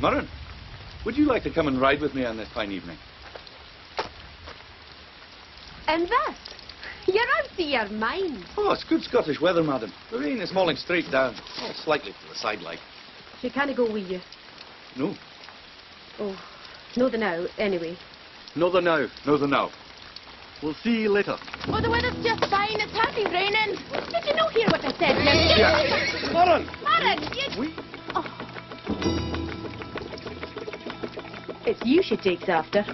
Murron, would you like to come and ride with me on this fine evening? And that? You're out of your mind. Oh, it's good Scottish weather, madam. The rain is falling straight down. Oh, slightly to the side, like. She can't go with you. No. Oh, no the now, anyway. No, the now. No, the now. We'll see you later. Oh, the weather's just fine. It's hardly raining. Did you not hear what I said? Yeah. Murron! Maren, you... We... Oh. It's you she takes after.